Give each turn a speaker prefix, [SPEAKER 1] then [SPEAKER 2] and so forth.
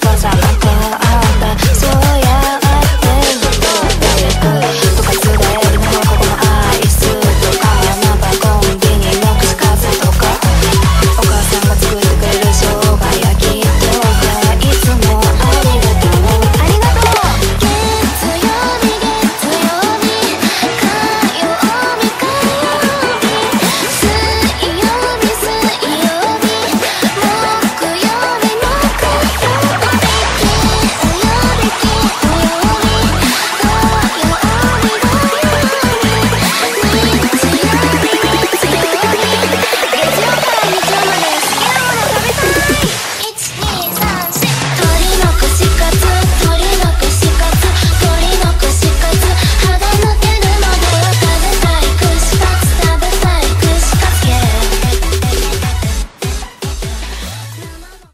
[SPEAKER 1] 放下。